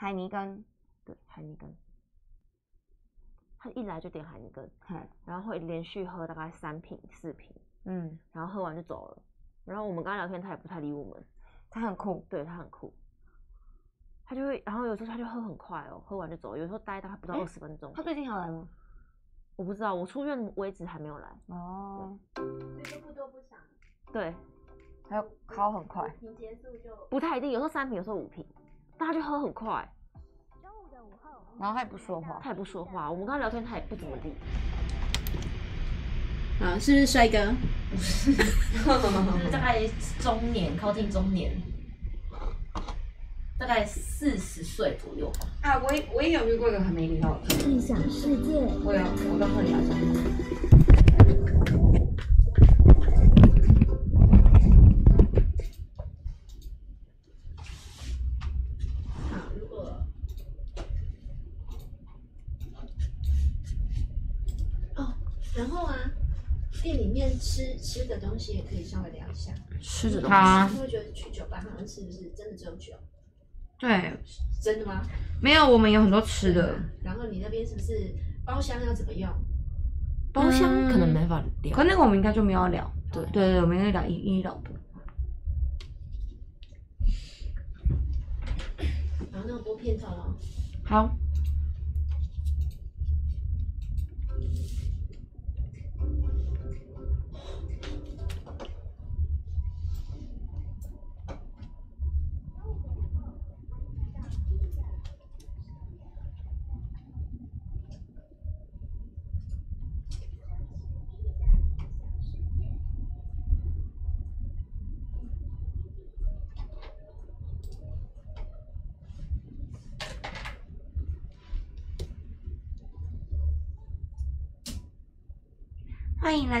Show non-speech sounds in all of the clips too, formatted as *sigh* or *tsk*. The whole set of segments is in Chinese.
海尼根，对，海尼根。他一来就点海尼根，然后会连续喝大概三瓶四瓶，嗯，然后喝完就走了。然后我们刚刚聊天，他也不太理我们，他很酷，对他很酷。他就会，然后有时候他就喝很快哦，喝完就走。有时候待大概不到二十分钟。他最近还来吗？我不知道，我出院为止还没有来。哦，所以就不多不少。对，还有烤很快。瓶结束就不太一定，有时候三瓶，有时候五瓶，但他就喝很快。然后他也不说话，他也不说话。我们刚刚聊天，他也不怎么理。啊，是不是帅哥？不是，就是大概中年，靠近中年，大概四十岁左右。啊，我也我也有遇过一个很没礼貌的。异想世界，我有，我跟贺聊过。吃吃的东西也可以稍微聊一下。吃的东西，会觉得去酒吧好像是不是真的只有酒？对，真的吗？没有，我们有很多吃的。然后你那边是不是包厢要怎么用？包厢可能没法聊，可那个我们应该就没有聊。对对对，我们应该聊医医疗的。然后那个播片头了。好。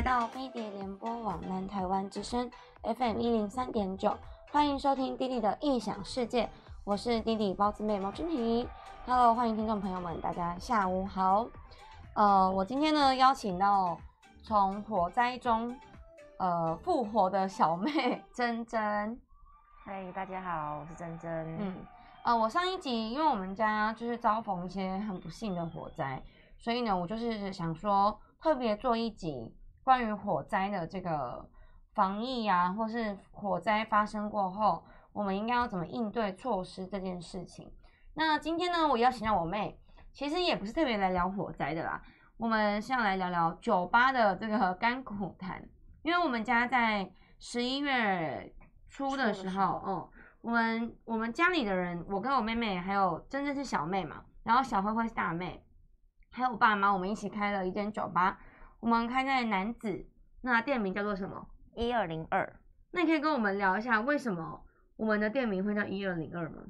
来到飞碟联播网南台湾之声 FM 一零三点九，欢迎收听弟弟的异想世界，我是弟弟包子妹毛君婷。Hello，欢迎听众朋友们，大家下午好。呃，我今天呢邀请到从火灾中呃复活的小妹珍珍。嗨，大家好，我是珍珍。嗯，呃，我上一集因为我们家就是遭逢一些很不幸的火灾，所以呢，我就是想说特别做一集。关于火灾的这个防疫啊，或是火灾发生过后，我们应该要怎么应对措施这件事情。那今天呢，我邀请到我妹，其实也不是特别来聊火灾的啦，我们是要来聊聊酒吧的这个甘苦谈。因为我们家在十一月初的时候，嗯，我们我们家里的人，我跟我妹妹还有真正是小妹嘛，然后小灰灰是大妹，还有我爸妈，我们一起开了一间酒吧。我们开在南子，那店名叫做什么？一二零二。那你可以跟我们聊一下，为什么我们的店名会叫一二零二吗？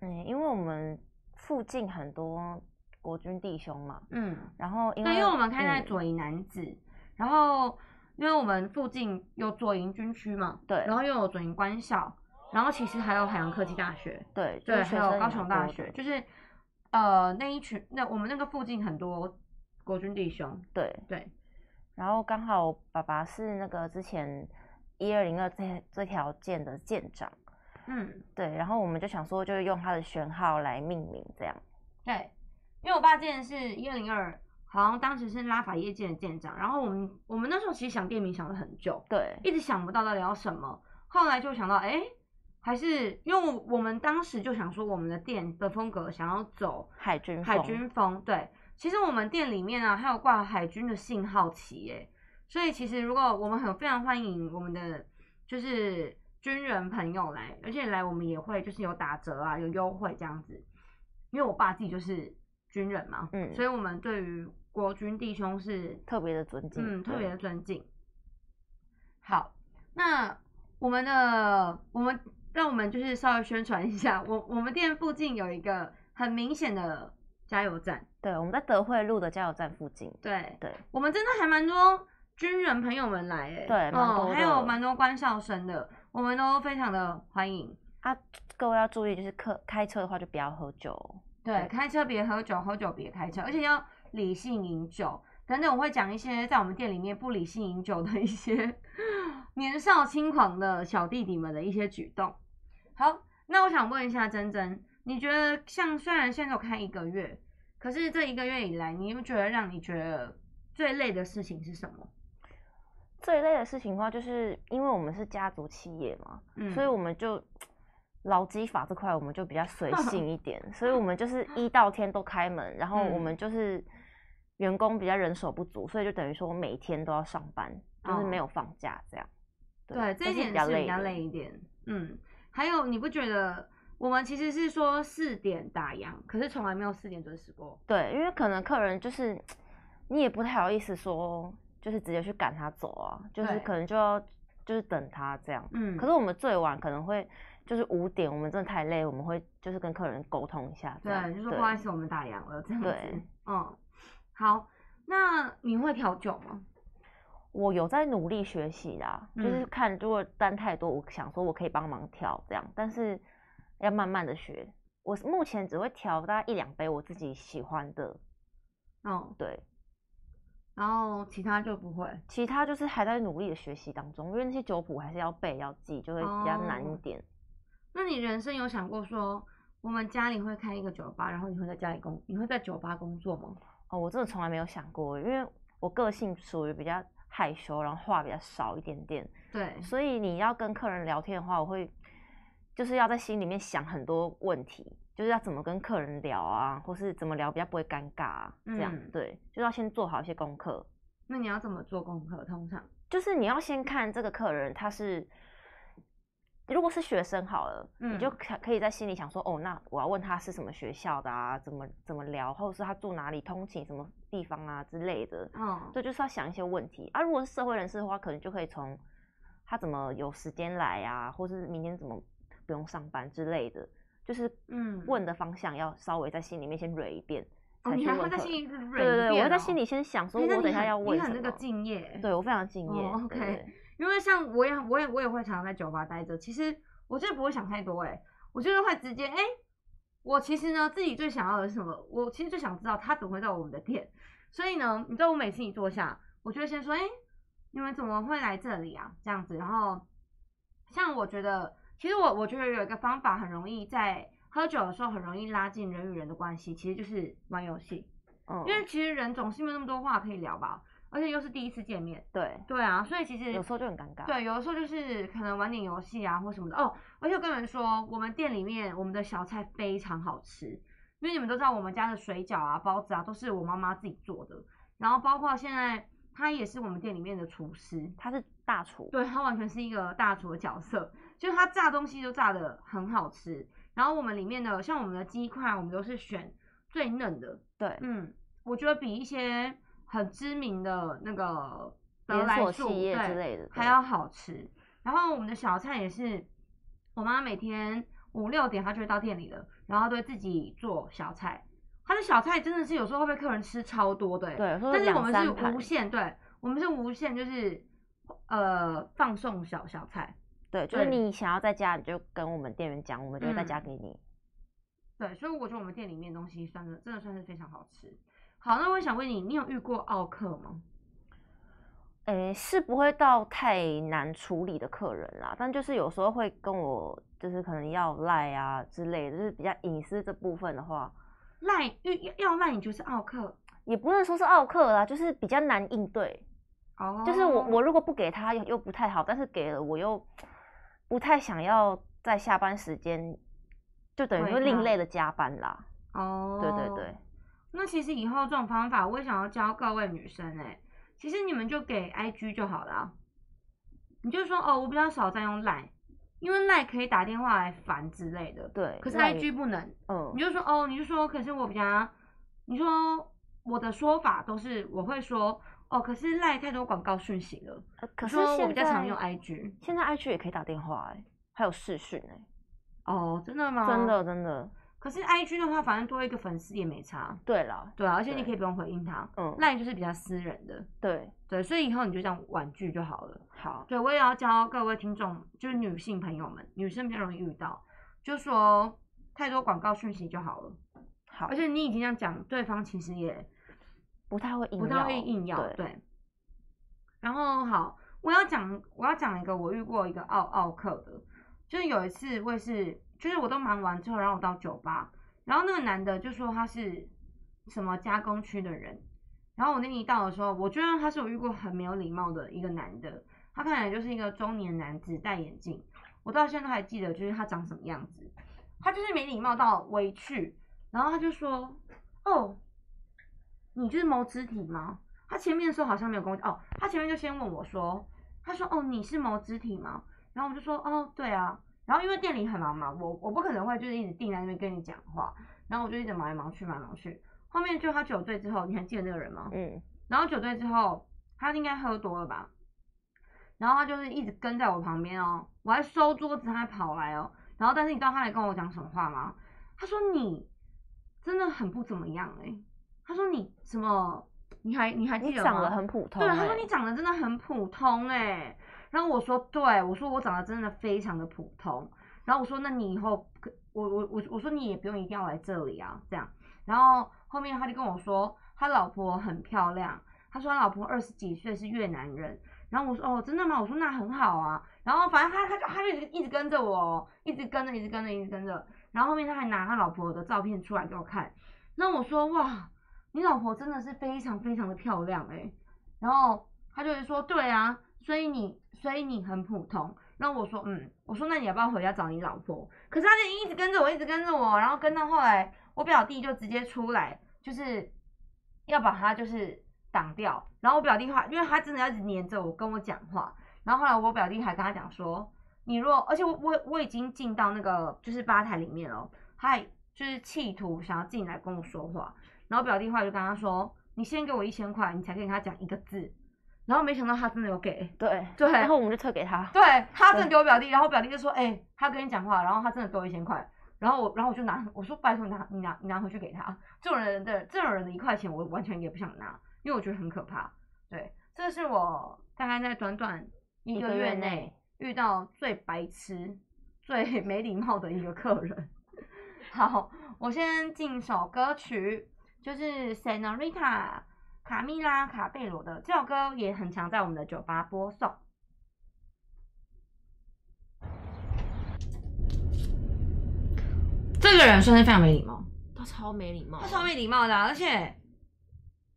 嗯，因为我们附近很多国军弟兄嘛。嗯。然后因为因为我们开在左营南子，然后因为我们附近有左营军区嘛。对。然后又有左营官校，然后其实还有海洋科技大学。对。对，还有高雄大学，就是呃那一群，那我们那个附近很多。国军弟兄，对。对，然后刚好爸爸是那个之前一二零二这这条舰的舰长，嗯，对，然后我们就想说，就是用他的舷号来命名，这样，对，因为我爸舰是一二零二，好像当时是拉法叶舰的舰长，然后我们我们那时候其实想店名想了很久，对，一直想不到到底要什么，后来就想到，哎，还是因为我们当时就想说，我们的店的风格想要走海军海军风，对。其实我们店里面啊，还有挂海军的信号旗耶，所以其实如果我们很非常欢迎我们的就是军人朋友来，而且来我们也会就是有打折啊，有优惠这样子。因为我爸自己就是军人嘛，嗯，所以我们对于国军弟兄是特别的尊敬，嗯，特别的尊敬。好，那我们的我们让我们就是稍微宣传一下，我我们店附近有一个很明显的。加油站，对，我们在德惠路的加油站附近。对对，我们真的还蛮多军人朋友们来，哎，对，蛮多还有蛮多官校生的，我们都非常的欢迎。啊，各位要注意，就是客开车的话就不要喝酒。对，开车别喝酒，喝酒别开车，而且要理性饮酒。等等，我会讲一些在我们店里面不理性饮酒的一些 *laughs* 年少轻狂的小弟弟们的一些举动。好，那我想问一下珍珍。你觉得像虽然现在我看一个月，可是这一个月以来，你又觉得让你觉得最累的事情是什么？最累的事情的话，就是因为我们是家族企业嘛，所以我们就劳基法这块我们就比较随性一点，所以我们就是 *laughs* 一到天都开门，然后我们就是员工比较人手不足，所以就等于说我每天都要上班，就是没有放假这样。对，这一点是比较累一点。嗯，还有你不觉得我们其实是说四点打烊，可是从来没有四点准时过。对，因为可能客人就是你也不太好意思说。就是直接去赶他走啊，就是可能就要就是等他这样。嗯。可是我们最晚可能会就是五点，我们真的太累，我们会就是跟客人沟通一下。对，就说不好意思，我们打烊了这样子。对。嗯。好，那你会调酒吗？我有在努力学习啦，就是看如果单太多，我想说我可以帮忙调这样，但是要慢慢的学。我目前只会调大概一两杯我自己喜欢的。哦，对。然后其他就不会，其他就是还在努力的学习当中，因为那些酒谱还是要背要记，就会比较难一点。那你人生有想过说，我们家里会开一个酒吧，然后你会在家里工，你会在酒吧工作吗？哦，我真的从来没有想过，因为我个性属于比较害羞，然后话比较少一点点。对，所以你要跟客人聊天的话，我会就是要在心里面想很多问题。就是要怎么跟客人聊啊，或是怎么聊比较不会尴尬啊，这样对，就要先做好一些功课。那你要怎么做功课？通常就是你要先看这个客人他是，如果是学生好了，你就可可以在心里想说，哦，那我要问他是什么学校的啊，怎么怎么聊，或者是他住哪里，通勤什么地方啊之类的。嗯，对，就是要想一些问题。啊，如果是社会人士的话，可能就可以从他怎么有时间来啊，或是明天怎么不用上班之类的。就是嗯，问的方向要稍微在心里面先蕊一遍，才去问。对对对，我会在心里先想说，我等一下要问你很那个敬业，对我非常敬业。OK，因为像我也我也我也会常常在酒吧待着，其实我真的不会想太多哎，我就是会直接哎，我其实呢自己最想要的是什么？我其实最想知道他怎么会到我们的店，所以呢，你知道我每次一坐下，我就会先说哎，你们怎么会来这里啊？这样子，然后像我觉得。其实我我觉得有一个方法很容易在喝酒的时候很容易拉近人与人的关系，其实就是玩游戏。嗯，因为其实人总是没有那么多话可以聊吧，而且又是第一次见面。对对啊，所以其实有时候就很尴尬。对，有的时候就是可能玩点游戏啊或什么的哦。而且我跟你们说，我们店里面我们的小菜非常好吃，因为你们都知道我们家的水饺啊、包子啊都是我妈妈自己做的，然后包括现在她也是我们店里面的厨师，她是大厨，对她完全是一个大厨的角色。就是它炸东西都炸的很好吃，然后我们里面的像我们的鸡块，我们都是选最嫩的。对，嗯，我觉得比一些很知名的那个连锁企业之类的还要好吃。然后我们的小菜也是，我妈每天五六点她就会到店里了，然后都会自己做小菜。她的小菜真的是有时候会被客人吃超多的，对，但是我们是无限，对，我们是无限，就是呃放送小小菜。对，就是你想要在家，你就跟我们店员讲，我们就会在家给你。对，所以我觉得我们店里面东西算是真的算是非常好吃。好，那我想问你，你有遇过奥客吗？诶，是不会到太难处理的客人啦，但就是有时候会跟我，就是可能要赖啊之类的，就是比较隐私这部分的话，赖要要赖你就是奥客，也不能说是奥客啦，就是比较难应对。哦，就是我我如果不给他又又不太好，但是给了我又。不太想要在下班时间，就等于说另类的加班啦。哦，对对对。那其实以后这种方法，我也想要教各位女生哎。其实你们就给 IG 就好了。你就说哦，我比较少在用 Line，因为 Line 可以打电话来烦之类的。对。可是 IG 不能。嗯。你就说哦，你就说，可是我比较，你说我的说法都是我会说。哦，可是赖太多广告讯息了。可是我比较常用 IG，现在 IG 也可以打电话哎，还有视讯哎。哦，真的吗？真的真的。可是 IG 的话，反正多一个粉丝也没差。对了，对啊，而且你可以不用回应他。嗯。赖就是比较私人的。对对，所以以后你就这样婉拒就好了。好。对，我也要教各位听众，就是女性朋友们，女生比较容易遇到，就说太多广告讯息就好了。好。而且你已经这样讲，对方其实也。不太会硬，不太会硬要，对。然后好，我要讲，我要讲一个我遇过一个奥奥克的，就是有一次我也是就是我都忙完之后，然后我到酒吧，然后那个男的就说他是什么加工区的人，然后我那天一到的时候，我觉得他是我遇过很没有礼貌的一个男的，他看起来就是一个中年男子，戴眼镜，我到现在都还记得，就是他长什么样子，他就是没礼貌到委屈，然后他就说，哦，你就是谋肢体吗？他前面的时候好像没有跟我哦，他前面就先问我说，他说哦你是某肢体吗？然后我就说哦对啊，然后因为店里很忙嘛，我我不可能会就是一直定在那边跟你讲话，然后我就一直忙来忙去忙来忙去，后面就他酒醉之后，你还记得那个人吗？嗯，然后酒醉之后，他应该喝多了吧，然后他就是一直跟在我旁边哦，我还收桌子，他还跑来哦，然后但是你知道他来跟我讲什么话吗？他说你真的很不怎么样哎、他说你什么？你还你还记得吗？长得很普通、对，欸，他说你长得真的很普通哎、然后我说对，我说我长得真的非常的普通。然后我说那你以后可我我我我说你也不用一定要来这里啊，这样。然后后面他就跟我说他老婆很漂亮，他说他老婆二十几岁是越南人。然后我说哦真的吗？我说那很好啊。然后反正他他就他就一直一直跟着我哦，一直跟着一直跟着一直跟着。然后后面他还拿他老婆的照片出来给我看。那我说哇，你老婆真的是非常非常的漂亮哎、然后他就会说对啊，所以你所以你很普通。然后我说嗯，我说那你要不要回家找你老婆？可是他就一直跟着我，一直跟着我，然后跟到后来，我表弟就直接出来，就是要把他就是挡掉。然后我表弟话，因为他真的要一直黏着我跟我讲话。然后后来我表弟还跟他讲说，你若而且我我我已经进到那个就是吧台里面了，他还就是企图想要进来跟我说话。然后表弟后来就跟他说，你先给我一千块，你才可以跟他讲一个字。然后没想到他真的有给，对对然后我们就退给他，对他真的给我表弟，然后表弟就说，哎、他跟你讲话，然后他真的给我一千块，然后我，然后我就拿，我说拜托你拿，你拿，你拿回去给他。这种人的这种人的一块钱，我完全也不想拿，因为我觉得很可怕。对，这是我大概在短短一一个个月内月内遇到最白痴、最没礼貌的一个客人。*laughs* 好，我先进首歌曲，就是 Senorita 卡蜜拉卡贝罗的这首歌，也很常在我们的酒吧播送。这个人算是非常没礼貌，他超没礼貌，他超没礼貌的啊、而且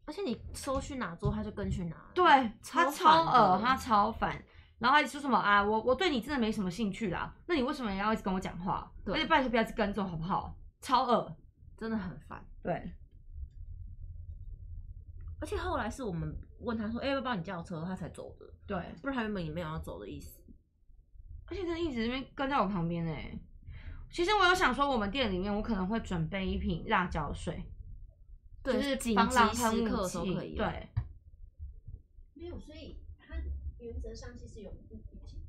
而且你说去哪桌，他就跟去哪。对他超恶，他超烦。然后还说什么啊，我我对你真的没什么兴趣啦，那你为什么要一直跟我讲话？对而且拜托不要一直跟踪好不好？超恶。真的很烦。对，而且后来是我们问他说：“哎、要不要帮你叫车？”他才走的，对，不然他原本也没有要走的意思。而且他一直在那边跟在我旁边哎。其实我有想说，我们店里面我可能会准备一瓶辣椒水，对就是紧防狼急时喷雾刻的时候器可以对，没有，所以它原则上其实有，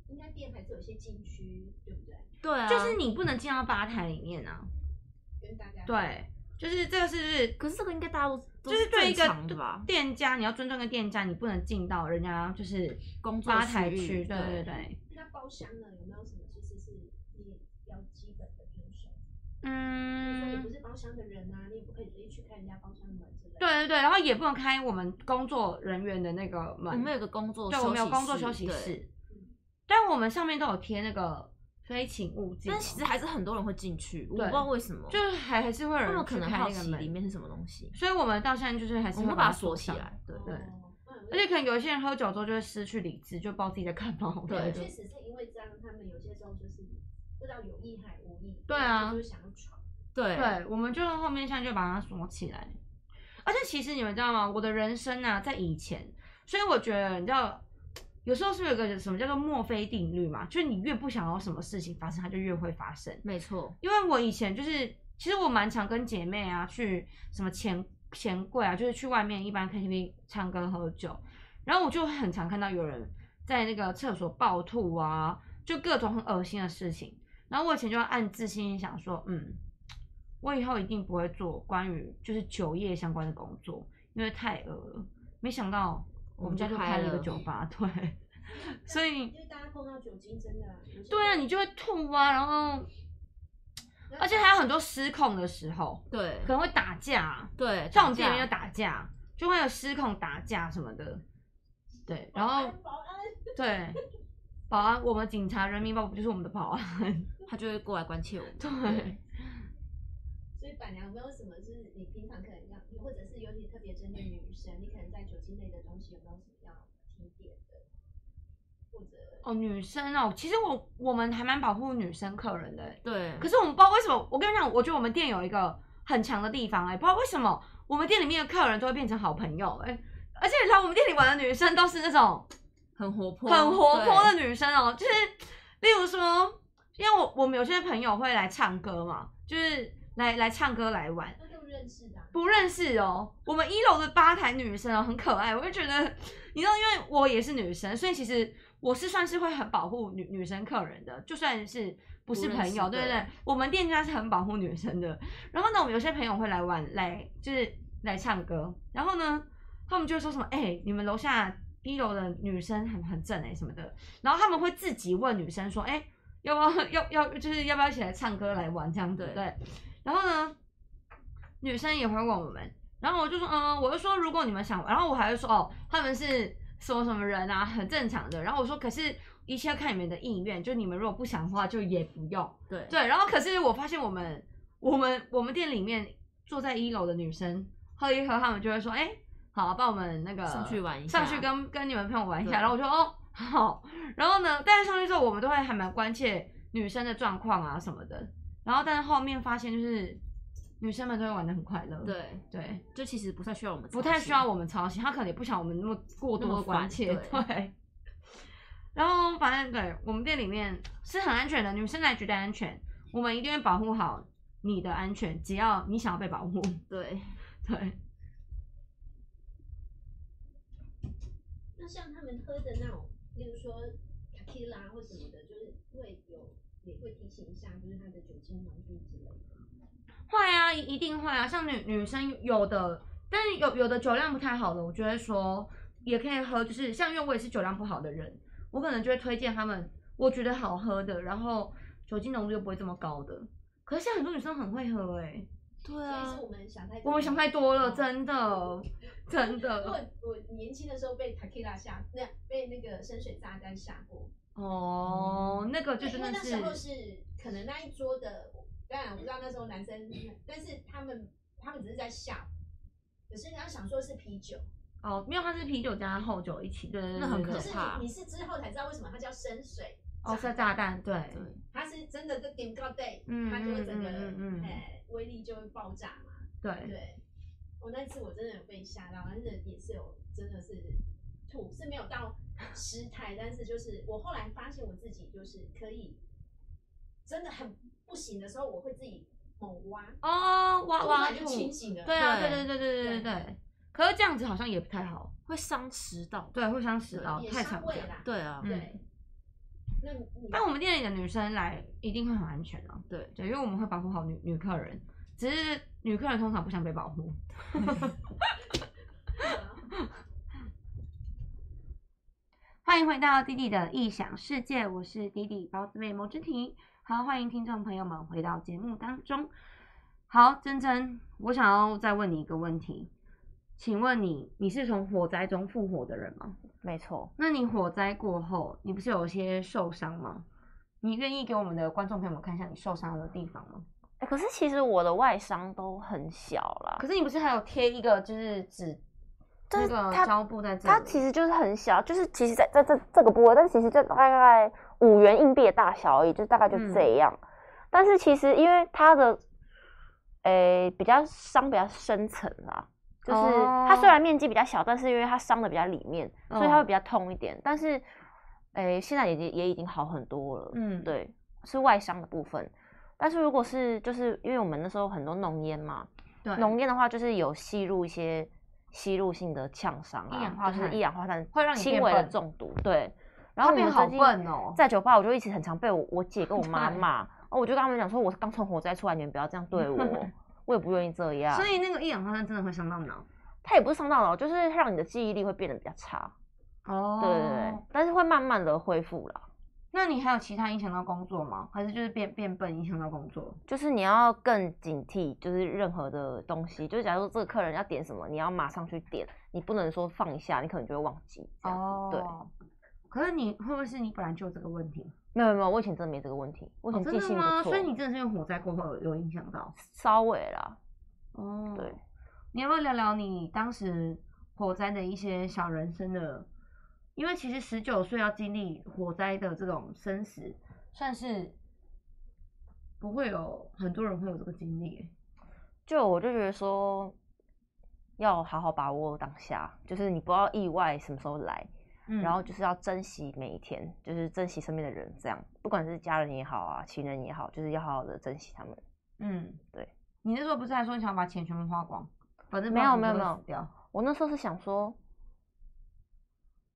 应该店还是有一些禁区，对不对？对啊，就是你不能进到吧台里面啊。跟大家对，就是这个是不是？可是这个应该大家都都就是对一个？店家，你要尊重一个店家，你不能进到人家就是工作吧台区。对对对对，那包厢呢，有没有什么其实是你要基本的遵守？比如说你嗯不，是包厢的人啊，你也不可以随意去开人家包厢的门之类的。对对对，然后也不能开我们工作人员的那个门。我们有个工作，对，我们有工作休息对室，但我们上面都有贴那个飞行物镜哦，但其实还是很多人会进去，我不知道为什么，就是还还是会有他人去们可能好奇里面是什么东西，所以我们到现在就是还是会把把它锁起上来。对对哦而且可能有一些人喝酒之后就会失去理智，就不知道自己在干嘛。对确实是因为这样，他们有些时候就是不知道有意还无意，对啊就是想要闯。对对，我们就后面现在就把它锁起来。而且其实你们知道吗？我的人生啊，在以前，所以我觉得你知道，有时候是不是有个什么叫做墨菲定律嘛？就是你越不想要什么事情发生，它就越会发生。没错，因为我以前就是，其实我蛮常跟姐妹啊去什么钱钱柜啊，就是去外面一般 KTV 唱歌喝酒，然后我就很常看到有人在那个厕所暴吐啊，就各种很恶心的事情。然后我以前就要暗自心里想说，嗯，我以后一定不会做关于就是酒业相关的工作，因为太恶了。没想到我们家就开了一个酒吧，*laughs* 对，*laughs* 所以 *laughs* 因为大家碰到酒精真的，对啊，你就会吐啊，然后而且还有很多失控的时候，对可能会打架，对，像我们店里面就打打架，就会有失控打架什么的，对，然后保安保安对，保安，我们警察人民保姆就是我们的保安。他就会过来关切我们。对，所以板娘有没有什么就是你平常可能要，或者是尤其特别针对女生，你可能在酒精类的东西有没有什么要提点的，或者哦，女生哦，其实我我们还蛮保护女生客人的欸。对，可是我们不知道为什么，我跟你讲，我觉得我们店有一个很强的地方哎、不知道为什么我们店里面的客人都会变成好朋友哎、而且来我们店里玩的女生都是那种很活泼，很活泼的女生哦、就是例如说，因为我我们有些朋友会来唱歌嘛，就是来来唱歌来玩，那都认识的啊、不认识哦。我们一楼的吧台女生哦，很可爱，我就觉得，你知道，因为我也是女生，所以其实我是算是会很保护女女生客人的，就算是不是朋友，对不对。对，我们店家是很保护女生的。然后呢，我们有些朋友会来玩，来就是来唱歌，然后呢，他们就会说什么，哎、你们楼下一楼的女生很很正哎、什么的，然后他们会自己问女生说，哎、要不要要要就是要不要一起来唱歌来玩这样子，对。对。然后呢，女生也会问我们，然后我就说，嗯，我就说如果你们想，然后我还会说，哦，他们是什么什么人啊，很正常的。然后我说，可是一切要看你们的意愿，就你们如果不想的话，就也不用。对对，然后可是我发现我们我们我们店里面坐在一楼的女生喝一喝，他们就会说，哎、好，帮我们那个上去玩一下上去跟跟你们朋友玩一下。然后我就哦好，然后呢，但是上去之后我们都会还蛮关切女生的状况啊什么的。然后但是后面发现就是女生们都会玩的很快乐，对，对，就其实不太需要我们，不太需要我们操心，他可能也不想我们那么过多的关切，对对。然后反正对我们店里面是很安全的，女生来绝对安全，我们一定会保护好你的安全，只要你想要被保护，对，对。那像他们喝的那种，例如说 tequila 或什么的，也会提醒一下，就是它的酒精浓度之类的。会啊，一一定会啊。像女女生有的，但是有有的酒量不太好的，我就会说也可以喝，就是像因为我也是酒量不好的人，我可能就会推荐他们我觉得好喝的，然后酒精浓度又不会这么高的。可是现在很多女生很会喝哎、对所以啊是，我们想太多，我们想太多了，哦真的 *laughs* 真因为的我年轻的时候被 tequila 吓，那被那个深水炸弹吓过。哦，那个就是那时候是可能那一桌的，当然我不知道那时候男生，但是他们他们只是在笑，可是你要想说是啤酒，哦，没有，它是啤酒加后酒一起，对对对那很可怕你你是之后才知道为什么它叫深水哦，是炸弹，对，它是真的这点高 day，嗯它就会整个嗯威力就会爆炸嘛。对，对，我那次我真的有被吓到，但是也是有真的是土是没有到失态，但是就是我后来发现我自己就是可以，真的很不行的时候，我会自己猛挖哦，挖挖就清醒了。对啊，对对对对对对对。可是这样子好像也不太好，会伤食道。对，会伤食道，太胃见。对啊，对。那但我们店里的女生来一定会很安全啊，对对，因为我们会保护好女女客人，只是女客人通常不想被保护。*laughs* 欢迎回到弟弟的异想世界，我是弟弟包子妹毛之婷。好，欢迎听众朋友们回到节目当中。好，珍珍，我想要再问你一个问题，请问你，你是从火灾中复活的人吗？没错，那你火灾过后，你不是有一些受伤吗？你愿意给我们的观众朋友们看一下你受伤的地方吗？欸可是其实我的外伤都很小啦可，是你不是还有贴一个就是纸那就是它个胶布在这里？它其实就是很小，就是其实在在这这个部位，但其实就大概五元硬币的大小而已，就大概就嗯这样。但是其实因为它的，诶、比较伤比较深层啦，就是它虽哦然面积比较小，但是因为它伤的比较里面，所以它会哦比较痛一点。但是，诶、现在已经也已经好很多了。嗯，对，是外伤的部分。但是如果是就是因为我们那时候很多浓烟嘛，对，浓烟的话就是有吸入一些吸入性的呛伤啊，一氧化碳就是一氧化碳会让你轻微的中毒。对，然后我们最近笨哦在酒吧我就一直很常被我我姐跟我妈 *laughs* 骂，然后我就跟他们讲说，我刚从火灾出来，你们不要这样对我，*laughs* 我也不愿意这样。所以那个一氧化碳真的会伤到脑。它也不是伤到脑，就是让你的记忆力会变得比较差。哦对对对，但是会慢慢的恢复啦。那你还有其他影响到工作吗？还是就是变变笨影响到工作？就是你要更警惕，就是任何的东西，就是假如说这个客人要点什么，你要马上去点，你不能说放一下，你可能就会忘记。这样哦，对，可是你会不会是你本来就有这个问题？没有没有，我以前真的没这个问题，我以哦，真前记性不的吗？所以你真的是因为火灾过后有有影响到？稍微啦，哦，对。你要不要聊聊你当时火灾的一些小人生的？因为其实十九岁要经历火灾的这种生死，算是不会有很多人会有这个经历耶。就我就觉得说，要好好把握当下，就是你不知道意外什么时候来，嗯然后就是要珍惜每一天，就是珍惜身边的人，这样不管是家人也好啊，情人也好，就是要好好的珍惜他们。嗯，对。你那时候不是还说你想把钱全部花光？反正没有没有没有。我那时候是想说，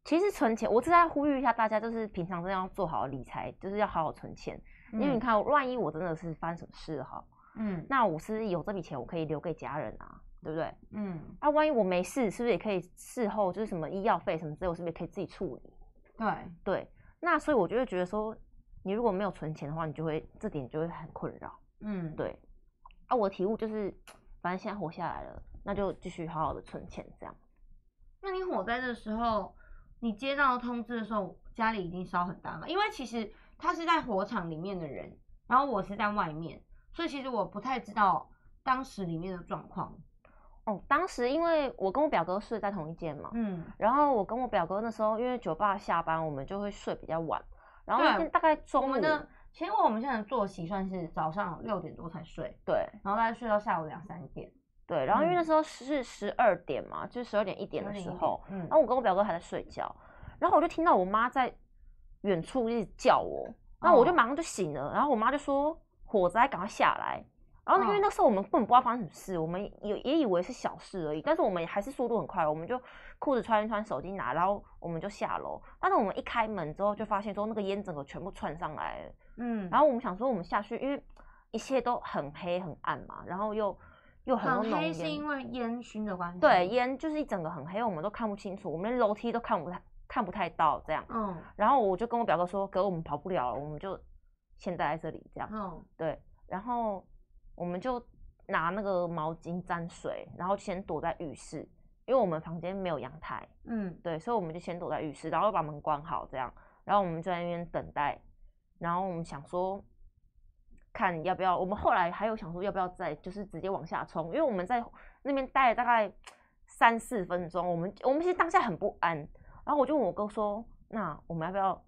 其实存钱，我是在呼吁一下大家，就是平常真的要做好理财，就是要好好存钱，因为你嗯，看，万一我真的是发生什么事哈，嗯那我是有这笔钱，我可以留给家人啊，对不对？嗯，啊，万一我没事，是不是也可以事后就是什么医药费什么之类，我是不是也可以自己处理？对，对，那所以我就会觉得说，你如果没有存钱的话，你就会这点就会很困扰。嗯，对，啊，我的体悟就是，反正现在活下来了，那就继续好好的存钱，这样。那你火灾的时候，你接到通知的时候，家里已经烧很大嘛？因为其实他是在火场里面的人，然后我是在外面，所以其实我不太知道当时里面的状况。哦，当时因为我跟我表哥睡在同一间嘛，嗯，然后我跟我表哥那时候因为酒吧下班，我们就会睡比较晚，然后大概我中午们，的其实我们现在的作息算是早上六点多才睡，对然后大概睡到下午两三点。对，然后因为嗯。那时候是十二点嘛，就是十二点一点的12点一点时候，嗯。然后我跟我表哥还在睡觉，然后我就听到我妈在远处一直叫我，然后我就哦。马上就醒了，然后我妈就说火灾赶快下来，然后因为哦。那时候我们根本不知道发生什么事，我们也也以为是小事而已，但是我们也还是速度很快，我们就裤子穿一穿，手机拿，然后我们就下楼，但是我们一开门之后就发现说那个烟整个全部窜上来了，嗯，然后我们想说我们下去，因为一切都很黑很暗嘛，然后又又很多浓很黑是烟。因为烟熏的关系。对，，烟就是一整个很黑，我们都看不清楚，我们连楼梯都看不太看不太到这样。嗯然后我就跟我表哥说，哥，我们跑不了了，我们就先待在这里这样。嗯对，然后我们就拿那个毛巾沾水，然后先躲在浴室，因为我们房间没有阳台，嗯对，所以我们就先躲在浴室，然后把门关好这样，然后我们就在那边等待，然后我们想说。看要不要，我们后来还有想说要不要再就是直接往下冲，因为我们在那边待了大概三四分钟，我们我们其实当下很不安，然后我就问我哥说，那我们要不要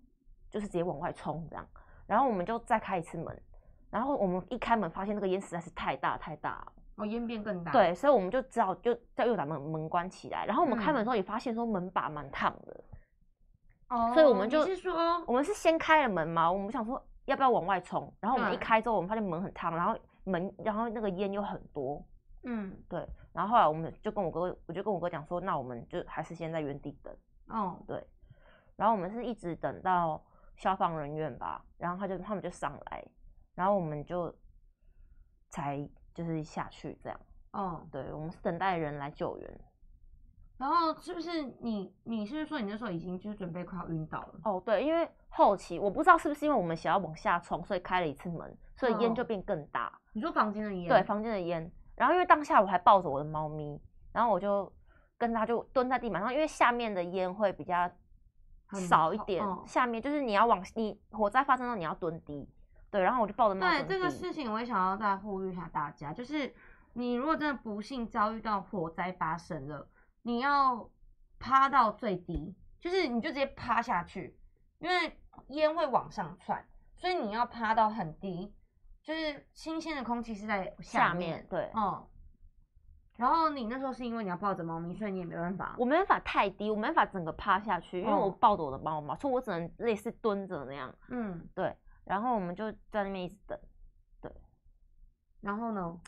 就是直接往外冲这样？然后我们就再开一次门，然后我们一开门发现那个烟实在是太大太大了，哦，烟变更大。，对，所以我们就只好就再又把门门关起来，然后我们开门的嗯时候也发现说门把蛮烫的，哦，所以我们就你是说我们是先开了门嘛，我们想说要不要往外冲，然后我们一开之后，我们发现门很烫，然后门然后那个烟又很多，嗯。对，然后后来我们就跟我哥，我就跟我哥讲说，那我们就还是先在原地等，哦。对然后我们是一直等到消防人员吧，然后他就他们就上来，然后我们就才就是下去这样，哦，对，我们是等待人来救援。然后是不是你你是不是说你那时候已经就是准备快要晕倒了？哦，对，因为后期我不知道是不是因为我们想要往下冲，所以开了一次门，所以烟就哦变更大。你说房间的烟？对，房间的烟。然后因为当下我还抱着我的猫咪，然后我就跟它就蹲在地板上，因为下面的烟会比较少一点，嗯下面就是你要往你火灾发生的时候你要蹲低，对，然后我就抱着猫对这个事情，我也想要再呼吁一下大家，就是你如果真的不幸遭遇到火灾发生了，你要趴到最低，就是你就直接趴下去，因为烟会往上窜，所以你要趴到很低，就是新鲜的空气是在下面，面对。嗯。然后你那时候是因为你要抱着猫咪，所以你也没办法。我没办法太低，我没办法整个趴下去，因为我哦抱着我的猫嘛，所以我只能类似蹲着那样。嗯，对，然后我们就在那边一直等，对然后呢？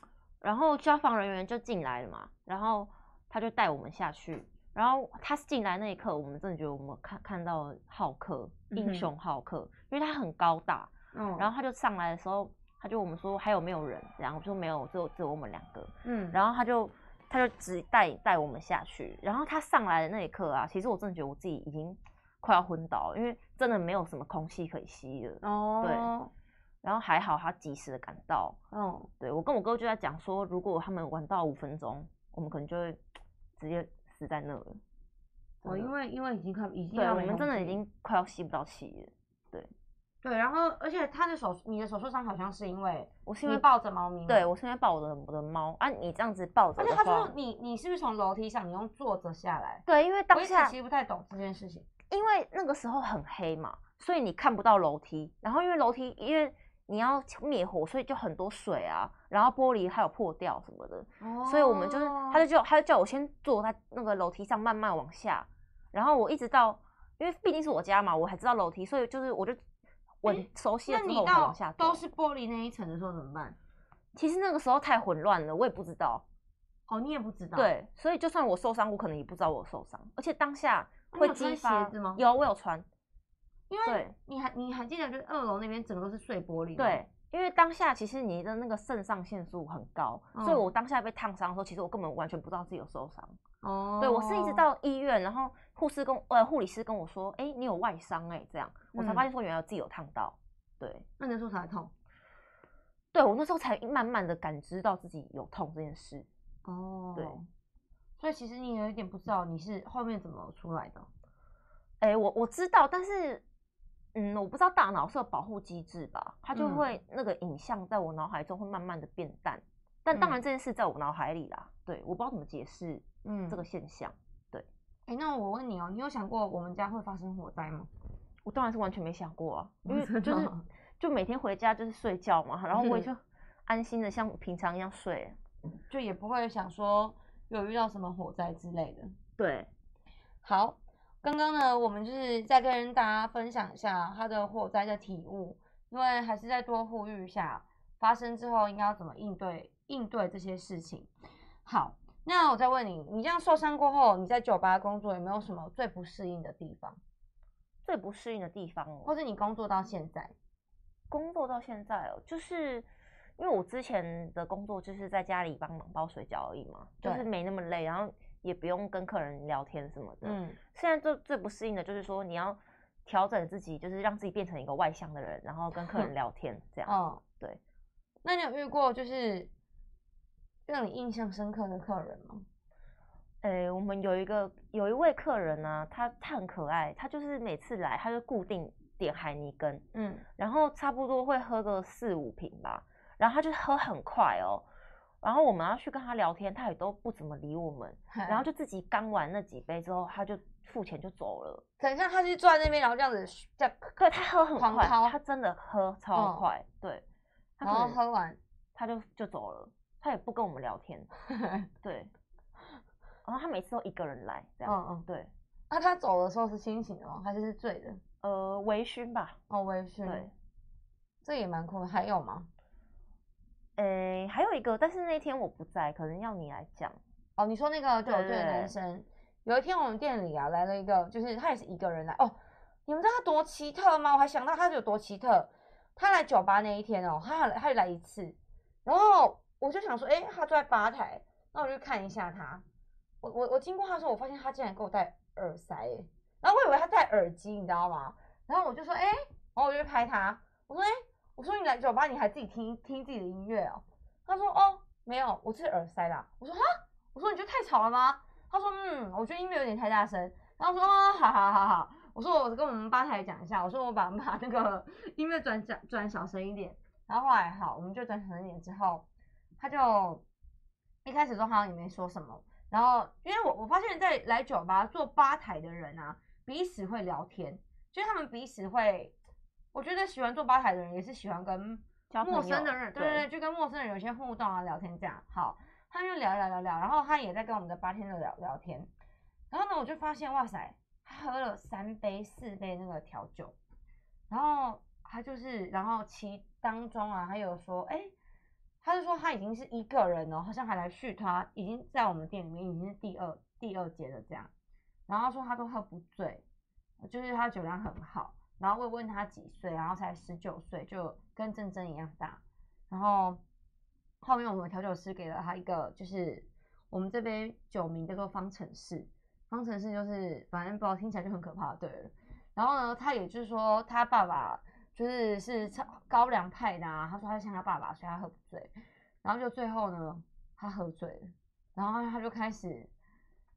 然后消防人员就进来了嘛，然后他就带我们下去，然后他进来那一刻，我们真的觉得我们看看到了浩克，英雄浩克，因为他很高大，嗯，然后他就上来的时候，他就问我们说还有没有人，然后我说没有，只有只有我们两个，嗯，然后他就他就只带带我们下去，然后他上来的那一刻啊，其实我真的觉得我自己已经快要昏倒了，因为真的没有什么空气可以吸了，哦，对。然后还好他及时的赶到，哦，对我跟我哥就在讲说，如果他们晚到五分钟，我们可能就会 *tsk* 直接死在那了。哦，因为因为已经快已经对，要我们真的已经快要吸不到气了。对对，然后而且他的手你的手受伤好像是因为我是因为抱着猫咪，对我是因为抱我的我的猫啊，你这样子抱着而且他说，你你是不是从楼梯上你用坐着下来？对，因为当下其实不太懂这件事情。因为那个时候很黑嘛，所以你看不到楼梯。然后因为楼梯，因为你要灭火，所以就很多水啊，然后玻璃还有破掉什么的，所以我们就是，他就叫他就叫我先坐在那个楼梯上慢慢往下，然后我一直到，因为毕竟是我家嘛，我还知道楼梯，所以就是我就我熟悉了之后我往下走都。是玻璃那一层的时候怎么办？其实那个时候太混乱了，我也不知道。哦，你也不知道。，对，所以就算我受伤，我可能也不知道我受伤，而且当下会穿激发鞋子吗有，我有穿。因为对你还你还记得，就是二楼那边整个都是碎玻璃。对，，因为当下其实你的那个肾上腺素很高，所以嗯我当下被烫伤的时候，其实我根本完全不知道自己有受伤。哦，对我是一直到医院，然后护士跟呃护理师跟我说，哎、你有外伤哎，这样我才嗯发现说原来自己有烫到。对，那你那时候才痛。对我那时候才慢慢的感知到自己有痛这件事。哦，对，所以其实你有一点不知道你是后面怎么出来的。哎、我我知道，但是嗯，我不知道大脑是有保护机制吧，它就嗯会、那个影像在我脑海中会慢慢的变淡。但当然嗯这件事在我脑海里啦，对，我不知道怎么解释嗯这个现象。对哎、那我问你哦，你有想过我们家会发生火灾吗？我当然是完全没想过啊，因为就是哦就每天回家就是睡觉嘛，然后我也就 *laughs* 安心的像平常一样睡。就也不会想说有遇到什么火灾之类的。对，好，刚刚呢，我们就是再跟大家分享一下他的火灾的体悟，因为还是再多呼吁一下，发生之后应该要怎么应对应对这些事情。好，那我再问你，你这样受伤过后，你在酒吧工作有没有什么最不适应的地方，最不适应的地方哦，或是你工作到现在？工作到现在哦，就是因为我之前的工作就是在家里帮忙包水饺而已嘛，就是对没那么累，然后也不用跟客人聊天什么的。嗯，现在最最不适应的就是说你要调整自己，就是让自己变成一个外向的人，然后跟客人 *laughs* 聊天这样。嗯，对。那你有遇过就是让你印象深刻的客人吗？诶、我们有一个有一位客人呢、他他很可爱，他就是每次来他就固定点海尼根，嗯，然后差不多会喝个四五瓶吧，然后他就喝很快哦，然后我们要去跟他聊天，他也都不怎么理我们，*laughs* 然后就自己干完那几杯之后，他就付钱就走了。等一下他就坐在那边，然后这样子这样，对他喝很快，他真的喝超嗯快，对，他然后可能喝完，他就就走了，他也不跟我们聊天，*laughs* 对，然后他每次都一个人来这样，嗯嗯，对，那他走的时候是清醒的吗？还是是醉的？呃，微醺吧，哦，微醺。对，这也蛮酷的。还有吗？诶，还有一个，但是那天我不在，可能要你来讲。哦，你说那个酒醉的对男生，有一天我们店里啊来了一个，就是他也是一个人来。哦，你们知道他多奇特吗？我还想到他有多奇特。他来酒吧那一天哦，他还他就来一次，然后我就想说，哎、他坐在吧台，那我就看一下他。我我我经过他的时候，我发现他竟然给我戴耳塞，哎，然后我以为他戴耳机，你知道吗？然后我就说，哎、然后我就去拍他，我说，哎、我说你来酒吧你还自己听听自己的音乐哦？他说，哦，没有，我是耳塞啦。我说，哈，我说你觉得太吵了吗？他说，嗯，我觉得音乐有点太大声。然后说，哦，好好好好。我说我跟我们吧台讲一下，我说我把把那个 *laughs* 音乐转转转小声一点。然后后来好，我们就转小声一点之后，他就一开始都好像也没说什么。然后因为我我发现，在来酒吧做吧台的人啊，彼此会聊天，就是他们彼此会，我觉得喜欢做吧台的人也是喜欢跟陌生的人，对对对对，就跟陌生人有一些互动啊、聊天这样。好，他就聊聊聊聊，然后他也在跟我们的八天的聊聊天。然后呢，我就发现哇塞，他喝了三杯、四杯那个调酒，然后他就是，然后其当中啊，他有说，哎、他就说他已经是一个人了，好像还来续他，已经在我们店里面已经是第二第二节了这样。然后他说他都喝不醉，就是他酒量很好。然后我问他几岁，然后才十九岁，就跟珍珍一样大。然后后面我们调酒师给了他一个，就是我们这杯酒名叫做方程式。方程式就是反正不知道听起来就很可怕，对了。然后呢，他也就是说他爸爸就是是高粱派的啊，他说他像他爸爸，所以他喝不醉。然后就最后呢，他喝醉了，然后他就开始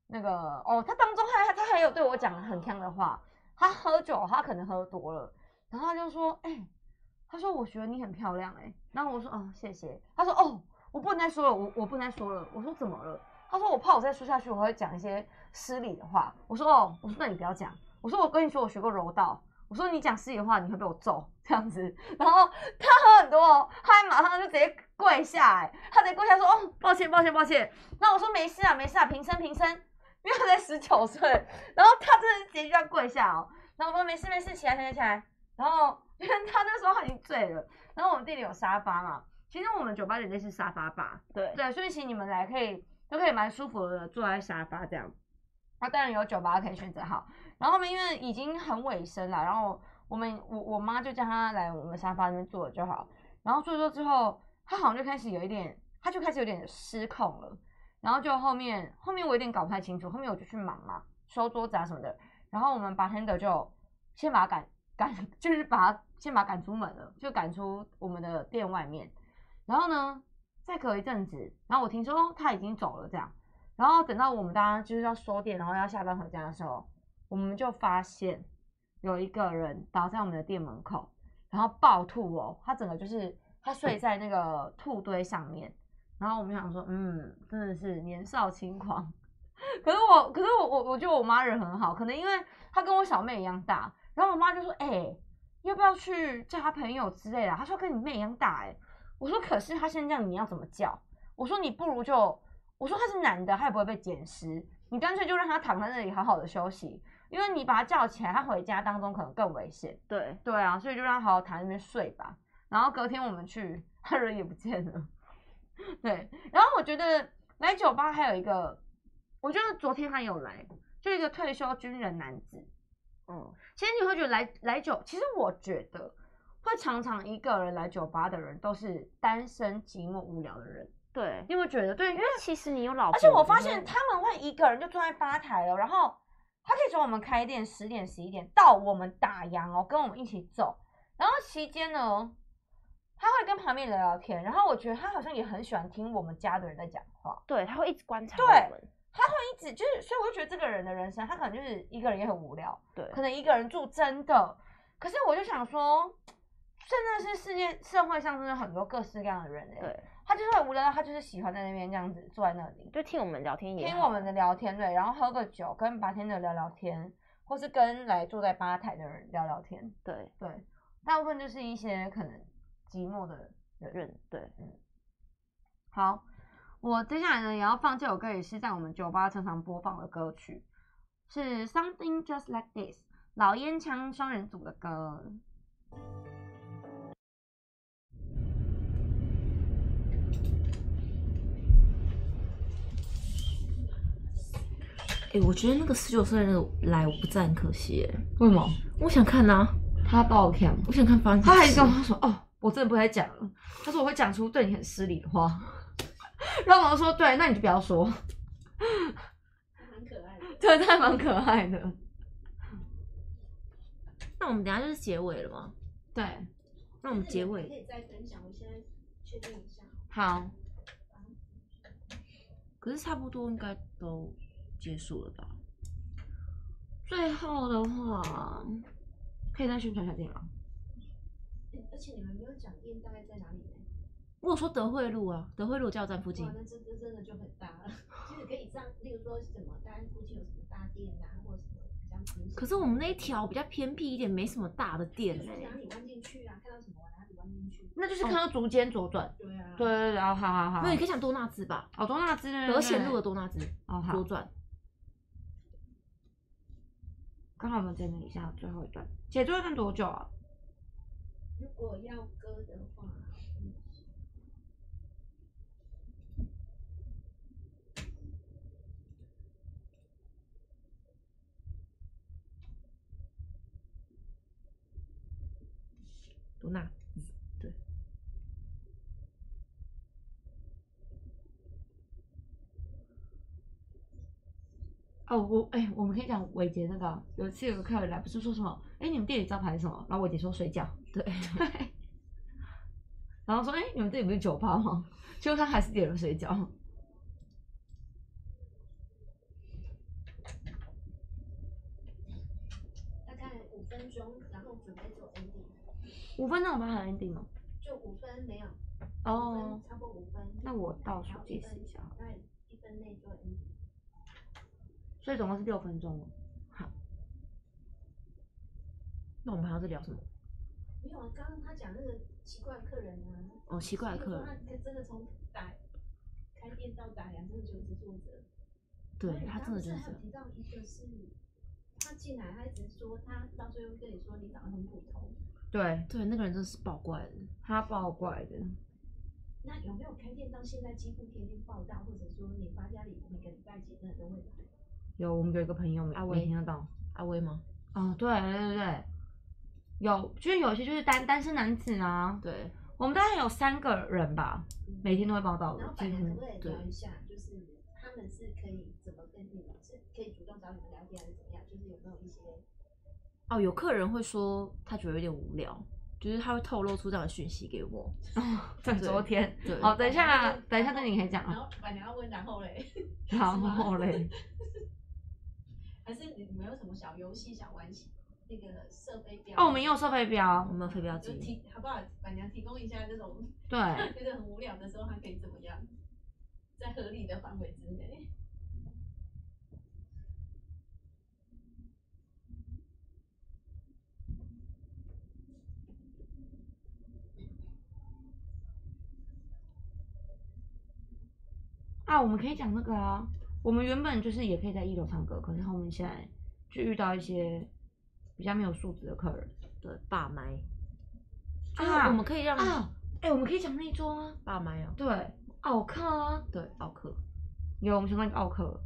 那个哦，他当中还他还有对我讲很呛的话。他喝酒，他可能喝多了，然后他就说：“哎、他说我觉得你很漂亮哎、然后我说：“哦，谢谢。”他说：“哦，我不能再说了，我我不能再说了。”我说：“怎么了？”他说：“我怕我再说下去，我会讲一些失礼的话。”我说：“哦，我说那你不要讲。”我说：“我跟你说，我学过柔道。”我说：“你讲失礼的话，你会被我揍这样子。”然后他喝很多哦，他还马上就直接跪下哎，他直接跪下说：“哦，抱歉，抱歉，抱歉。”那我说：“没事啊，没事啊，平身，平身。”因为他才十九岁，然后他真的是直接就要跪下哦。然后我说：“没事，没事，起来，起来，起来。”然后因为他那时候他已经醉了，然后我们店里有沙发嘛，其实我们酒吧里类似沙发吧，对，对，所以其实你们来可以都可以蛮舒服的坐在沙发这样。那、当然有酒吧可以选择好。然后后面因为已经很尾声了，然后我们我我妈就叫他来我们沙发那边坐就好。然后坐一坐之后，他好像就开始有一点，他就开始有点失控了。然后就后面后面我有点搞不太清楚，后面我就去忙嘛，收桌子啊什么的。然后我们 bartender 就先把他赶赶，*laughs* 就是把他先把他赶出门了，就赶出我们的店外面。然后呢，再隔一阵子，然后我听说他已经走了这样。然后等到我们大家就是要收店，然后要下班回家的时候，我们就发现有一个人倒在我们的店门口，然后暴吐哦，他整个就是他睡在那个吐堆上面。然后我们想说，嗯，真的是年少轻狂。可是我，可是我，我我觉得我妈人很好，可能因为她跟我小妹一样大。然后我妈就说，哎、要不要去叫她朋友之类的？她说跟你妹一样大、哎，我说可是她现在这样，你要怎么叫？我说你不如就，我说他是男的，他也不会被捡尸，你干脆就让他躺在那里好好的休息，因为你把他叫起来，他回家当中可能更危险。对，对啊，所以就让他好好躺在那边睡吧。然后隔天我们去，他人也不见了。*laughs* 对，然后我觉得来酒吧还有一个，我觉得昨天他有来，就一个退休军人男子。嗯，其实你会觉得来来酒，其实我觉得会常常一个人来酒吧的人，都是单身、寂寞、无聊的人。对，你有没有觉得？对，因为其实你有老婆，而且我发现他们会一个人就坐在吧台了，然后他可以从我们开店十点十一点到我们打烊哦，跟我们一起走。然后期间呢，他会跟旁边人聊聊天，然后我觉得他好像也很喜欢听我们家的人在讲话，对，他会一直观察对我们，他会一直就是，所以我就觉得这个人的人生，他可能就是一个人也很无聊，对，可能一个人住真的。可是我就想说，真的是世界社会上真的很多各式各样的人哎，对，他就是很无聊，他就是喜欢在那边这样子坐在那里。就听我们聊天也好听我们的聊天，对，然后喝个酒，跟白天的聊聊天，或是跟来坐在吧台的人聊聊天，对。对，大部分就是一些可能寂寞的人。人对，好，我接下来呢也要放这首歌，也是在我们酒吧常常播放的歌曲，是 Something Just Like This 老烟枪双人组的歌。哎、我觉得那个十九岁的那个来我不在很可惜耶，为什么？我想看呐、他爆看，我想看发生他还么事跟我说：“哦，我真的不会讲了。”他说我会讲出对你很失礼的话。*laughs* 然后我就说：“对，那你就不要说。还蛮可爱的。”对，他还蛮可爱的。那我们等下就是结尾了吗？对，那我们结尾可以再分享，我现在确定一下。好，可是差不多应该都结束了吧？最后的话可以再宣传一下这个吗？诶而且你们没有讲店大概在哪里呢？我有说德惠路啊，德惠路加油站附近哇，。那这这真的就很大了。*laughs* 其实可以这样，例如说什么，大安附近有什么大店啊，或者什么比较明显可是我们那一条比较偏僻一点，没什么大的店呢、哪里弯进去啊？看到什么往哪里弯进去？那就是看到竹间左转。对啊，对对对，哦，好好好。没有，你可以讲多纳兹吧，哦，多纳兹德贤路的多纳兹哦好左，转。刚好我们整理一下最后一段。写作业段多久啊？如果要割的话，嗯多哦，我哎，我们可以讲伟杰那个，有一次有个客人来，不是说什么，哎，你们店里招牌是什么？然后伟杰说水饺，对。然后说，哎，你们这里不是酒吧吗？*laughs* 结果他还是点了水饺。大概五分钟，然后准备做 ending。五分钟我们还 ending 吗？就五分没有。哦。差不多五分。那我倒数计时一下。在一分内做 ending。所以总共是六分钟哦。好，那我们还要再聊什么？没有啊，刚刚他讲那个奇怪客人啊，哦，奇怪的客人，他真的从打开店到打烊，真的就一直坐着。对他真的就是还有提到一个是，他进来，他一直说他到最后跟你说你长得很普通，对对，那个人真的是爆怪的。他爆怪的，那有没有开店到现在几乎天天报道，或者说你发家里每个礼拜几真的都会来？有我们有一个朋友每阿威每天都到。阿威吗？哦，对对对对，有，就是有些就是单单身男子啊，对，我们大概有三个人吧，每天都会报道的然后，几乎板娘可以对聊一下，就是他们是可以怎么跟你们，是可以主动找你们聊天还是怎么样？就是有没有一些哦，有客人会说他觉得有点无聊，就是他会透露出这样的讯息给我。在昨天。对，好，等一下，等一下，这你可以讲然啊。后板娘要问，然后嘞，*laughs* 然后嘞，还是你们有什么小游戏、想玩起？那个射飞镖哦，我们也有设备标我，们有飞镖机，就提好不好？板娘提供一下这种对，觉 *laughs* 得很无聊的时候，还可以怎么样，在合理的范围之内。啊，我们可以讲那个啊，我们原本就是也可以在一楼唱歌，可是后面现在就遇到一些比较没有素质的客人对，霸麦。就是，我们可以让啊，哎、我们可以讲那一桌吗，霸麦啊，对，奥克啊，对，奥克。有我们相关奥克，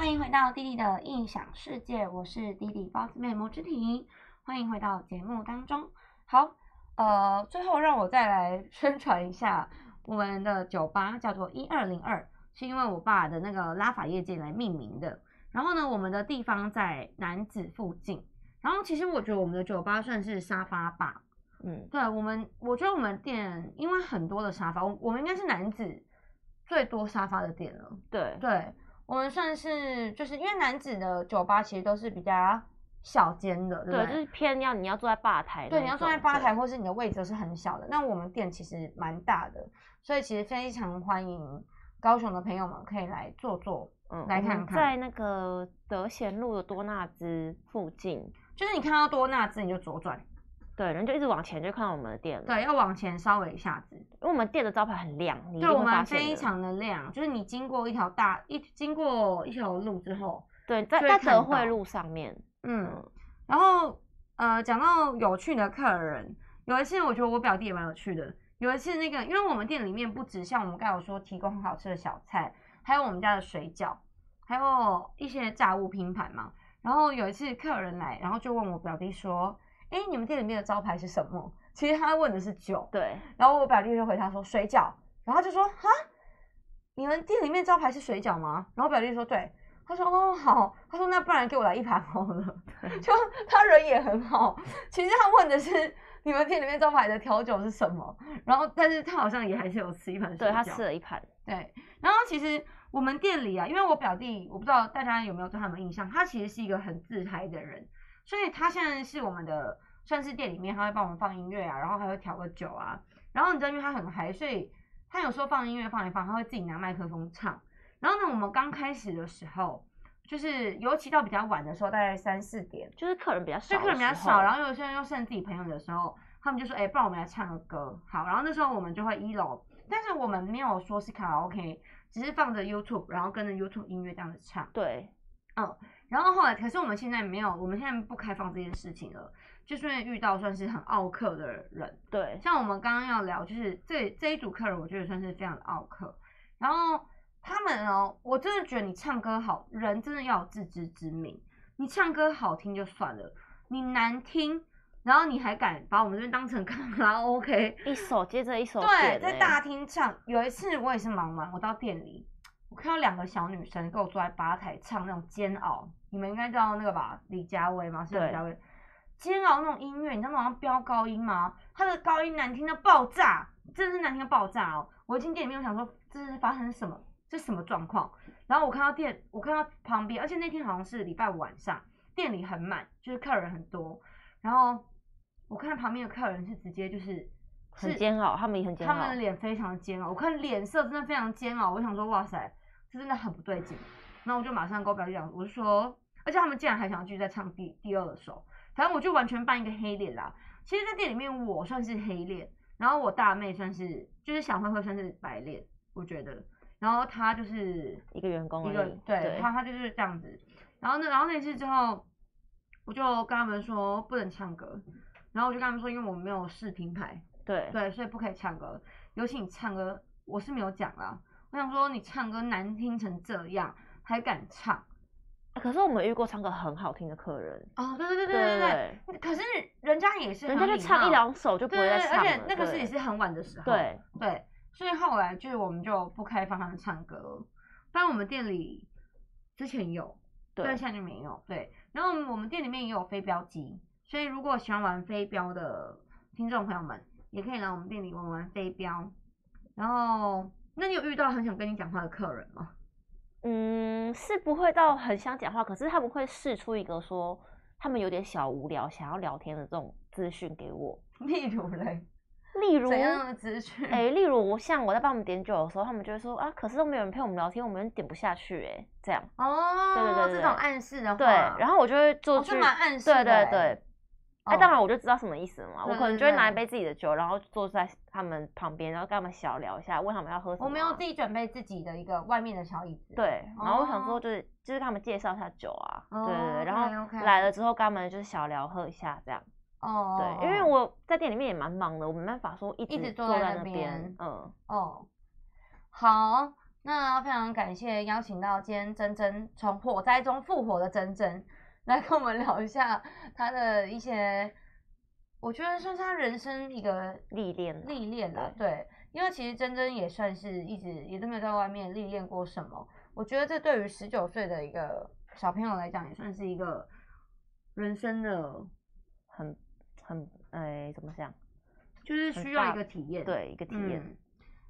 欢迎回到弟弟的异想世界，我是弟弟包子妹魔之婷，欢迎回到节目当中。好，呃，最后让我再来宣传一下我们的酒吧，叫做一二零二，是因为我爸的那个拉法叶街来命名的。然后呢，我们的地方在男子附近。然后其实我觉得我们的酒吧算是沙发吧，嗯，对我们，我觉得我们店因为很多的沙发，我我们应该是男子最多沙发的店了。对，对，我们算是就是因为男子的酒吧其实都是比较小间的，对？就是偏要你要坐在吧台，对，你要坐在吧台，或是你的位置是很小的。那我们店其实蛮大的，所以其实非常欢迎高雄的朋友们可以来坐坐。嗯，来看看在那个德贤路的多纳兹附近，就是你看到多纳兹，你就左转，对，然后就一直往前就看到我们的店了。对，要往前稍微一下子。因为我们店的招牌很亮，你一对，定我们会发现的非常的亮，就是你经过一条大一经过一条路之后，对，在就会在德惠路上面，嗯，然后呃，讲到有趣的客人，有一次我觉得我表弟也蛮有趣的。有一次那个，因为我们店里面不止像我们刚才有说提供很好吃的小菜，还有我们家的水饺，还有一些炸物拼盘嘛。然后有一次客人来，然后就问我表弟说：“哎，你们店里面的招牌是什么？”其实他问的是酒，对，然后我表弟就回他说水饺，然后他就说哈，你们店里面招牌是水饺吗？然后表弟说对，他说哦好，他说那不然给我来一盘好了，就他人也很好，其实他问的是你们店里面招牌的调酒是什么，然后但是他好像也还是有吃一盘水饺，对他吃了一盘，对，然后其实我们店里啊，因为我表弟，我不知道大家有没有对他们印象，他其实是一个很自嗨的人，所以他现在是我们的算是店里面，他会帮我们放音乐啊，然后还会调个酒啊，然后你知道，因为他很嗨，所以他有时候放音乐放一放，他会自己拿麦克风唱。然后呢，我们刚开始的时候，就是尤其到比较晚的时候，大概三四点，就是客人比较少，所以客人比较少，然后有些人又剩自己朋友的时候，他们就说：“哎、不然我们来唱个歌。”好，然后那时候我们就会一楼，但是我们没有说是卡拉 OK，只是放着 YouTube，然后跟着 YouTube 音乐这样子唱。对，然后后来，可是我们现在没有，我们现在不开放这件事情了，就是因为遇到算是很傲客的人，对，像我们刚刚要聊，就是这这一组客人，我觉得算是非常的傲客。然后他们哦，我真的觉得你唱歌好，人真的要有自知之明。你唱歌好听就算了，你难听，然后你还敢把我们这边当成卡拉 *laughs* OK？一首接着一首对，在大厅唱。有一次我也是忙完，我到店里，我看到两个小女生跟我坐在吧台唱那种煎熬，你们应该知道那个吧？李佳薇吗？是李佳薇。煎熬那种音乐，你知道那种飙高音吗？她的高音难听到爆炸，真的是难听到爆炸哦！我一进店里面，我想说这是发生什么？这是什么状况？然后我看到店，我看到旁边，而且那天好像是礼拜五晚上，店里很满，就是客人很多。然后我看旁边的客人是直接就是很是煎熬，他们也很煎熬他们的。脸非常煎熬，我看脸色真的非常煎熬。我想说，哇塞，这真的很不对劲。然后我就马上跟我表弟讲，我就说，而且他们竟然还想要继续再唱第第二首，反正我就完全扮一个黑脸啦。其实，在店里面我算是黑脸，然后我大妹算是就是小慧慧算是白脸，我觉得。然后她就是一个员工一个对他他就是这样子。然后呢，然后那次之后，我就跟他们说不能唱歌，然后我就跟他们说，因为我们没有试品牌，对对，所以不可以唱歌。尤其你唱歌，我是没有讲啦。我想说，你唱歌难听成这样，还敢唱？可是我们遇过唱歌很好听的客人，哦，对对对对对对对。可是人家也是人家就唱一貌两首就不会再唱了。而且那个是对也是很晚的时候。对对，所以后来就是我们就不开放他们唱歌了。但我们店里之前有，对但现在就没有。对，然后我们店里面也有飞镖机，所以如果喜欢玩飞镖的听众朋友们，也可以来我们店里玩玩飞镖。然后，那你有遇到很想跟你讲话的客人吗？嗯，是不会到很想讲话，可是他们会试出一个说他们有点小无聊，想要聊天的这种资讯给我。*laughs* 例如嘞，*laughs* 例如，怎样的资讯？哎、例如像我在帮我们点酒的时候，他们就会说啊，可是都没有人陪我们聊天，我们点不下去、哎，这样。哦，对对对对这种暗示的话，对，然后我就会做哦去，就蛮暗示对对的欸对。哎、哦。当然我就知道什么意思了嘛，我可能就会拿一杯自己的酒，然后坐在他们旁边，然后跟他们小聊一下，问他们要喝什么啊、我们有自己准备自己的一个外面的小椅子。对，然后我想哦。说就是、就是跟他们介绍一下酒啊，哦对对对，然后来了之后跟他们就是小聊喝一下这样，哦，对，因为我在店里面也蛮忙的，我没办法说一一直直坐在那坐在那边嗯，哦，好，那非常感谢邀请到今天珍珍从火灾中复活的珍珍来跟我们聊一下他的一些，我觉得算是他人生一个历练啦历练了，对，因为其实珍珍也算是一直也都没有在外面历练过什么，我觉得这对于十九岁的一个小朋友来讲，也算是一个人生的，很很哎、怎么讲？就是需要一个体验，对，一个体验。嗯。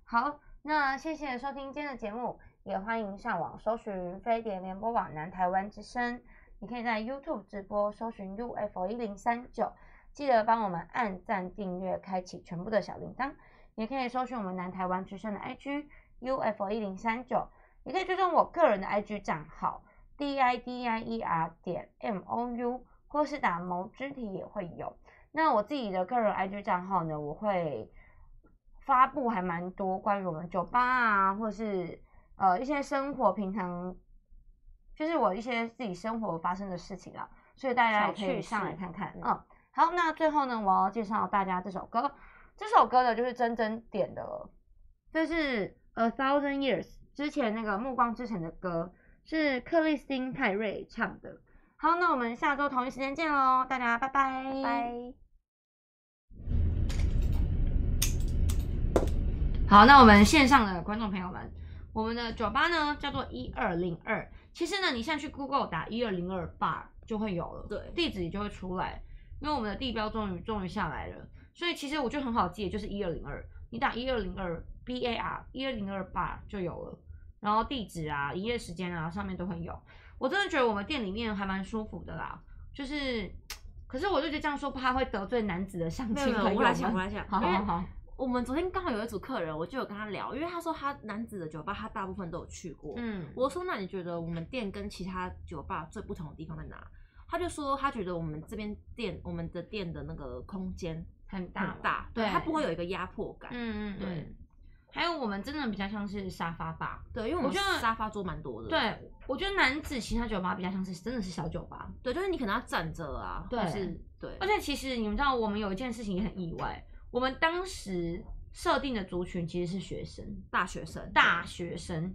好，那谢谢收听今天的节目，也欢迎上网搜寻飞碟联播网南台湾之声，你可以在 YouTube 直播搜寻 UFO 一零三九，记得帮我们按赞、订阅、开启全部的小铃铛，也可以搜寻我们南台湾之声的 IG UFO 一零三九，也可以追踪我个人的 IG 账号 D I D I E R 点 M O U，或是打某肢体也会有。那我自己的个人 IG 账号呢，我会发布还蛮多关于我们酒吧啊，或是呃一些生活平常，就是我一些自己生活发生的事情啊，所以大家也可以上来看看。嗯嗯，好，那最后呢，我要介绍大家这首歌，这首歌呢就是真真点的了，这是 A Thousand Years 之前那个《暮光之城》的歌，是克里斯汀泰瑞唱的。好，那我们下周同一时间见喽，大家拜拜，拜。好，那我们线上的观众朋友们，我们的酒吧呢叫做一二零二。其实呢，你现在去 Google 打一二零二 bar 就会有了，对地址也就会出来。因为我们的地标终于终于下来了，所以其实我觉得很好记，就是一二零二，你打一二零二 B A R 一二零二 bar 就有了。然后地址啊、营业时间啊上面都会有。我真的觉得我们店里面还蛮舒服的啦，就是，*tsk* 可是我就觉得这样说怕会得罪男子的相没有没有，亲朋友我来讲，我来讲，好好好，我们昨天刚好有一组客人，我就有跟他聊，因为他说他男子的酒吧他大部分都有去过。嗯，我说那你觉得我们店跟其他酒吧最不同的地方在哪？他就说他觉得我们这边店我们的店的那个空间很大很大，对，它不会有一个压迫感。嗯嗯，对嗯。还有我们真的比较像是沙发吧，对，因为我们我觉得沙发桌蛮多的。对我觉得男子其他酒吧比较像是真的是小酒吧，对，就是你可能要站着啊，对是对，而且其实你们知道，我们有一件事情也很意外，我们当时设定的族群其实是学生，大学生大学生，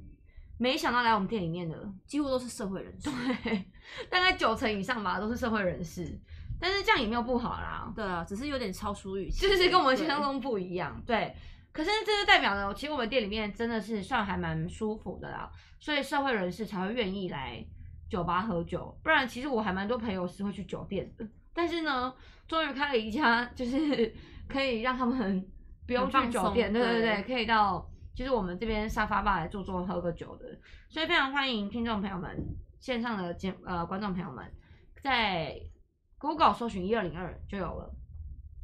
没想到来我们店里面的，几乎都是社会人士。对，大概九成以上吧都是社会人士，但是这样也没有不好啦，对啊，只是有点超出预期，就是跟我们想象中不一样，对。可是这就代表呢，其实我们店里面真的是算还蛮舒服的啦，所以社会人士才会愿意来酒吧喝酒，不然其实我还蛮多朋友是会去酒店的，但是呢，终于开了一家，就是可以让他们不用去酒店，对对对对，可以到就是我们这边沙发吧来坐坐喝个酒的，所以非常欢迎听众朋友们、线上的节呃观众朋友们，在 Google 搜寻一二零二就有了。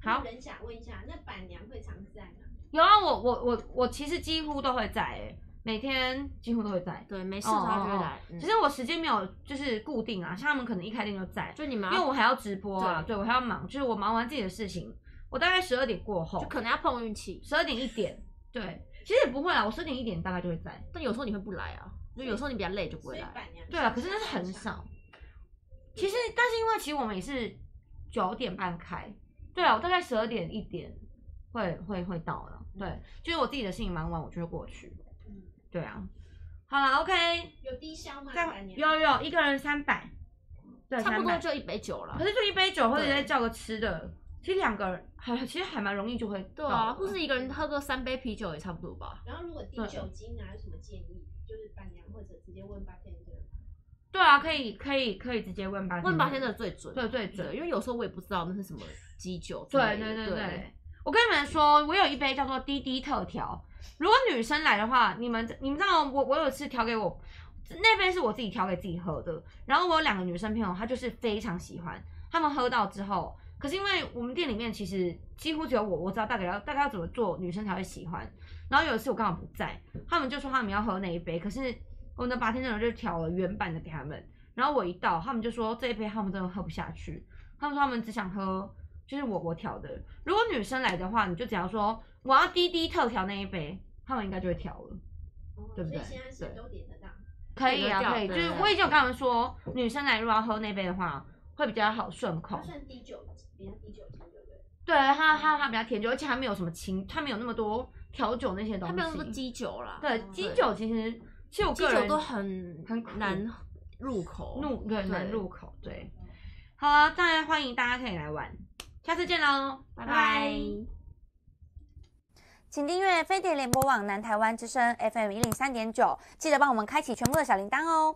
好有人想问一下，那板娘会常在吗？有啊，我我我我其实几乎都会在、欸，每天几乎都会在。对，没事的话就会来。其实我时间没有就是固定啊，像他们可能一开店就在，就你们因为我还要直播啊，对对我还要忙，就是我忙完自己的事情，我大概十二点过后就，可能要碰运气，十二点一点，*laughs* 对，其实也不会啦，我十二点一点大概就会在。但有时候你会不来啊，就有时候你比较累就不会来。对啊，可是那是很少。其实，但是因为其实我们也是九点半开，对啊，我大概十二点一点会会会到了，对，就是我自己的事情忙完我就会过去，嗯对啊。好了，OK，有低消吗？有有一个人三百，对差不多就一杯酒了可。是就一杯酒或者再叫个吃的，其实两个人还其实还蛮容易就会对啊，或是一个人喝个三杯啤酒也差不多吧。然后如果低酒精啊，有什么建议？就是伴娘或者直接问 bartender。对啊，可以可以可以直接问吧，问八天的最准，对最准，因为有时候我也不知道那是什么基酒之对。对对对，我跟你们说，我有一杯叫做滴滴特调。如果女生来的话，你们你们知道我我有一次调给我那杯是我自己调给自己喝的，然后我有两个女生朋友，她就是非常喜欢，她们喝到之后，可是因为我们店里面其实几乎只有我，我知道大概要大概要怎么做女生才会喜欢。然后有一次我刚好不在，他们就说他们要喝那一杯，可是我们的白天人就调了原版的给他们，然后我一到，他们就说这一杯他们真的喝不下去，他们说他们只想喝就是我我调的。如果女生来的话，你就只要说我要滴滴特调那一杯，他们应该就会调了。哦对不对所以现在是都点得到。可以啊，可以，就是对对我已经有跟他们说，女生来如果要喝那杯的话，会比较好顺口它。算低酒，比较低酒精，对不对？对，它它它比较甜酒，而且它没有什么清，它没有那么多调酒那些东西。它没有那么多基酒啦。对，基酒其实其实我基个人酒都很很苦难入口。入对难入口。对，好了，当然欢迎大家可以来玩，下次见喽，拜拜拜。请订阅飞碟联播网南台湾之声 FM 一零三点九，记得帮我们开启全部的小铃铛哦。